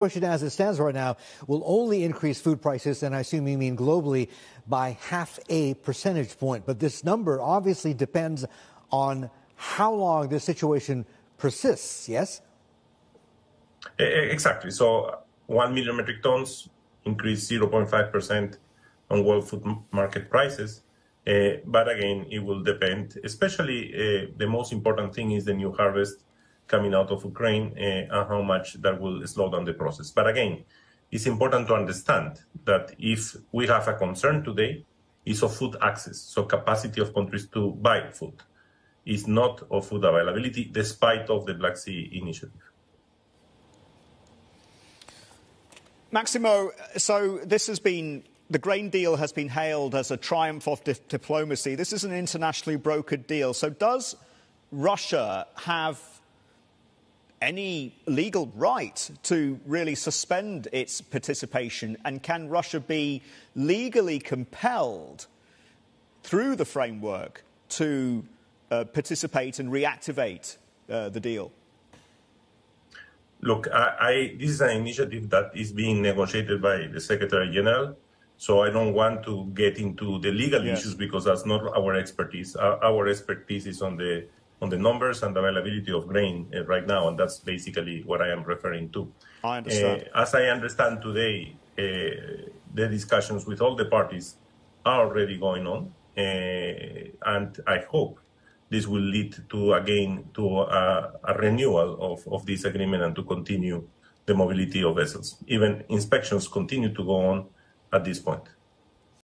situation as it stands right now will only increase food prices, and I assume you mean globally, by half a percentage point. But this number obviously depends on how long this situation persists, yes? Exactly. So 1 million metric tons increase 0.5% on world food market prices. Uh, but again, it will depend. Especially, uh, the most important thing is the new harvest coming out of Ukraine uh, and how much that will slow down the process. But again, it's important to understand that if we have a concern today, is of food access, so capacity of countries to buy food, is not of food availability, despite of the Black Sea initiative. Maximo, so this has been the grain deal has been hailed as a triumph of di- diplomacy. This is an internationally brokered deal. So, does Russia have any legal right to really suspend its participation? And can Russia be legally compelled through the framework to uh, participate and reactivate uh, the deal? Look, I, I, this is an initiative that is being negotiated by the Secretary General. So I don't want to get into the legal yes. issues because that's not our expertise. Our, our, expertise is on the on the numbers and availability of grain uh, right now, and that's basically what I am referring to. I understand. Uh, as I understand today, uh, the discussions with all the parties are already going on, uh, and I hope this will lead to again to a, a renewal of, of this agreement and to continue the mobility of vessels. Even inspections continue to go on at this point.